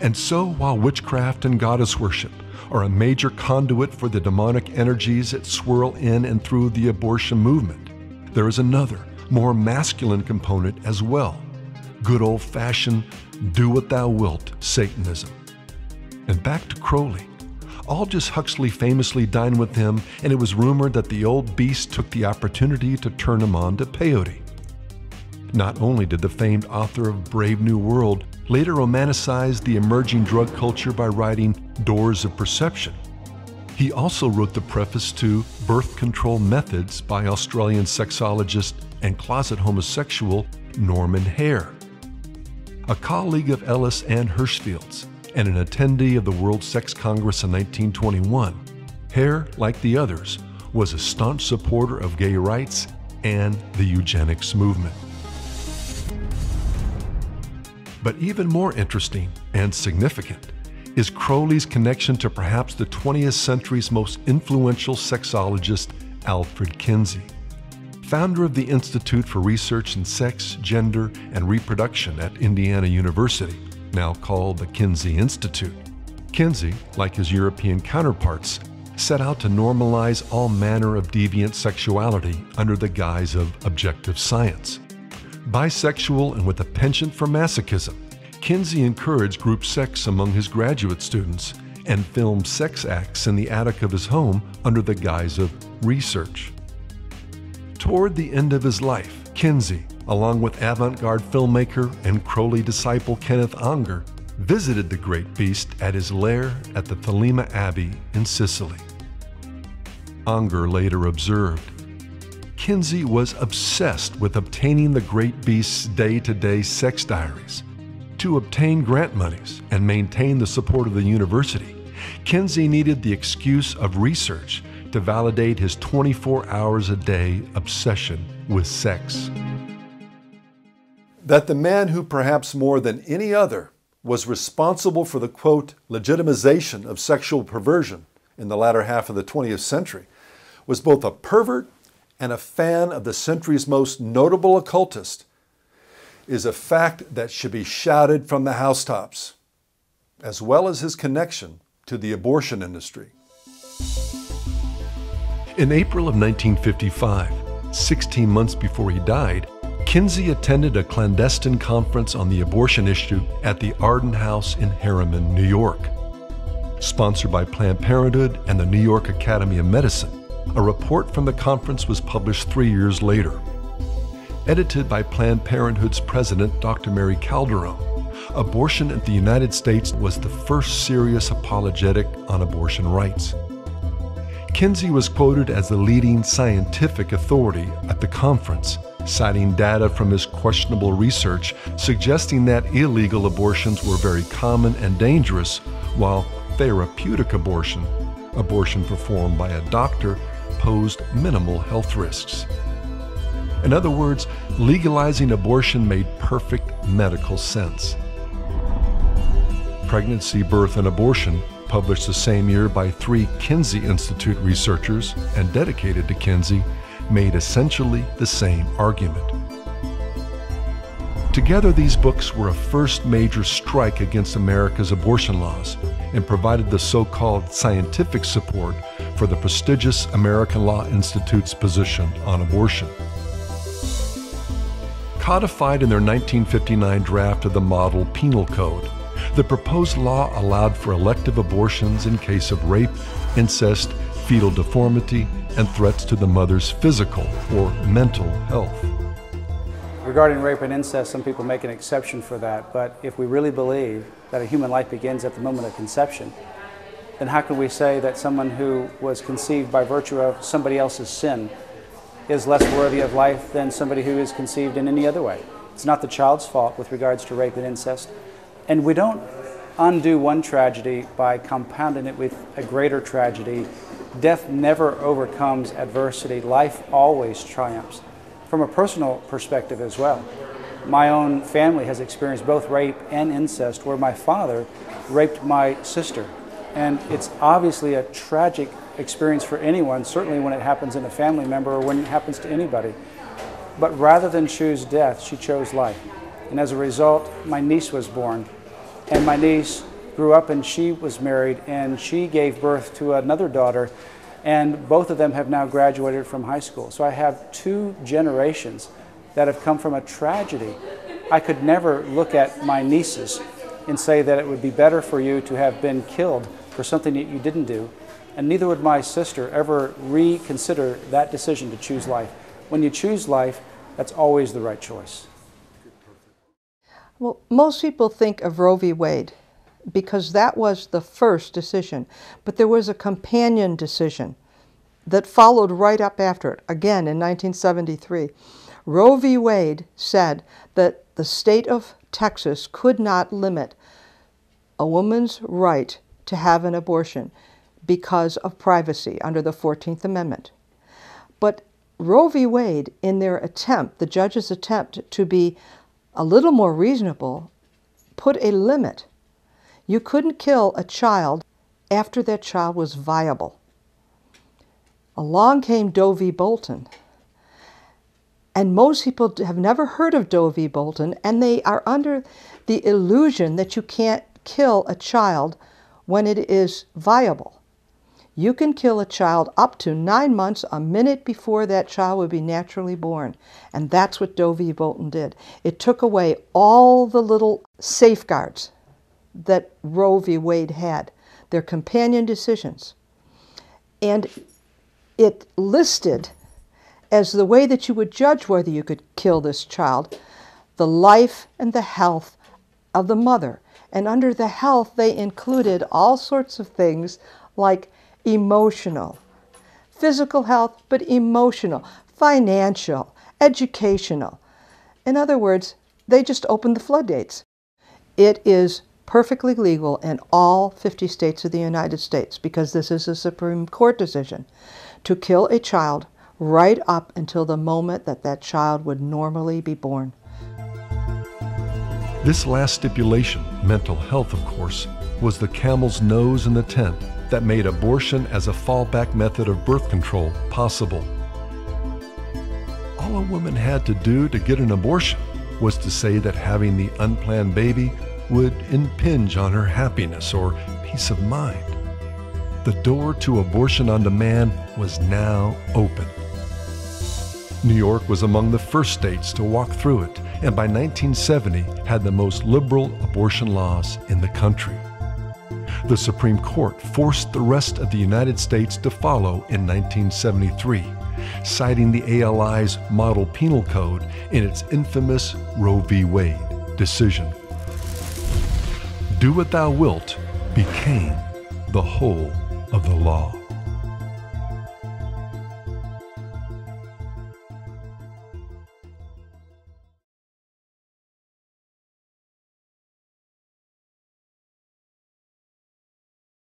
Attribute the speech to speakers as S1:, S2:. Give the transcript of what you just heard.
S1: And so, while witchcraft and goddess worship are a major conduit for the demonic energies that swirl in and through the abortion movement, there is another, more masculine component as well good old fashioned do what thou wilt Satanism. And back to Crowley. Aldous Huxley famously dined with him, and it was rumored that the old beast took the opportunity to turn him on to peyote. Not only did the famed author of Brave New World later romanticize the emerging drug culture by writing Doors of Perception, he also wrote the preface to Birth Control Methods by Australian sexologist and closet homosexual Norman Haire. A colleague of Ellis and Hirschfield's and an attendee of the World Sex Congress in 1921, Haire, like the others, was a staunch supporter of gay rights and the eugenics movement. But even more interesting and significant is Crowley's connection to perhaps the 20th century's most influential sexologist, Alfred Kinsey. Founder of the Institute for Research in Sex, Gender, and Reproduction at Indiana University, now called the Kinsey Institute. Kinsey, like his European counterparts, set out to normalize all manner of deviant sexuality under the guise of objective science. Bisexual and with a penchant for masochism, Kinsey encouraged group sex among his graduate students and filmed sex acts in the attic of his home under the guise of research. Toward the end of his life, Kinsey, along with avant garde filmmaker and Crowley disciple Kenneth Anger, visited the great beast at his lair at the Thelema Abbey in Sicily. Anger later observed Kinsey was obsessed with obtaining the great beast's day to day sex diaries. To obtain grant monies and maintain the support of the university, Kinsey needed the excuse of research to validate his 24 hours a day obsession with sex. That the man who perhaps more than any other was responsible for the quote, legitimization of sexual perversion in the latter half of the 20th century was both a pervert and a fan of the century's most notable occultist is a fact that should be shouted from the housetops, as well as his connection to the abortion industry. In April of 1955, 16 months before he died, Kinsey attended a clandestine conference on the abortion issue at the Arden House in Harriman, New York. Sponsored by Planned Parenthood and the New York Academy of Medicine, a report from the conference was published three years later. Edited by Planned Parenthood's president, Dr. Mary Calderone, abortion in the United States was the first serious apologetic on abortion rights. Kinsey was quoted as the leading scientific authority at the conference, citing data from his questionable research suggesting that illegal abortions were very common and dangerous, while therapeutic abortion, abortion performed by a doctor, posed minimal health risks. In other words, legalizing abortion made perfect medical sense. Pregnancy, Birth, and Abortion published the same year by three Kinsey Institute researchers and dedicated to Kinsey, made essentially the same argument. Together, these books were a first major strike against America's abortion laws and provided the so called scientific support for the prestigious American Law Institute's position on abortion. Codified in their 1959 draft of the Model Penal Code, the proposed law allowed for elective abortions in case of rape, incest, fetal deformity, and threats to the mother's physical or mental health.
S2: Regarding rape and incest, some people make an exception for that, but if we really believe that a human life begins at the moment of conception, then how can we say that someone who was conceived by virtue of somebody else's sin is less worthy of life than somebody who is conceived in any other way? It's not the child's fault with regards to rape and incest. And we don't undo one tragedy by compounding it with a greater tragedy. Death never overcomes adversity, life always triumphs. From a personal perspective as well, my own family has experienced both rape and incest, where my father raped my sister. And it's obviously a tragic experience for anyone, certainly when it happens in a family member or when it happens to anybody. But rather than choose death, she chose life. And as a result, my niece was born and my niece grew up and she was married and she gave birth to another daughter and both of them have now graduated from high school. So I have two generations that have come from a tragedy. I could never look at my nieces and say that it would be better for you to have been killed for something that you didn't do. And neither would my sister ever reconsider that decision to choose life. When you choose life, that's always the right choice.
S3: Well, most people think of Roe v. Wade because that was the first decision. But there was a companion decision that followed right up after it, again in 1973. Roe v. Wade said that the state of Texas could not limit a woman's right to have an abortion because of privacy under the 14th Amendment. But Roe v. Wade, in their attempt, the judge's attempt to be a little more reasonable, put a limit. You couldn't kill a child after that child was viable. Along came Doe v. Bolton. And most people have never heard of Doe v. Bolton, and they are under the illusion that you can't kill a child when it is viable. You can kill a child up to nine months, a minute before that child would be naturally born. And that's what Doe v. Bolton did. It took away all the little safeguards that Roe v. Wade had, their companion decisions. And it listed as the way that you would judge whether you could kill this child the life and the health of the mother. And under the health, they included all sorts of things like emotional, physical health, but emotional, financial, educational. In other words, they just opened the floodgates. It is perfectly legal in all 50 states of the United States because this is a Supreme Court decision to kill a child right up until the moment that that child would normally be born.
S1: This last stipulation, mental health of course, was the camel's nose in the tent that made abortion as a fallback method of birth control possible. All a woman had to do to get an abortion was to say that having the unplanned baby would impinge on her happiness or peace of mind. The door to abortion on demand was now open. New York was among the first states to walk through it, and by 1970 had the most liberal abortion laws in the country. The Supreme Court forced the rest of the United States to follow in 1973, citing the ALI's model penal code in its infamous Roe v. Wade decision. Do what thou wilt became the whole of the law.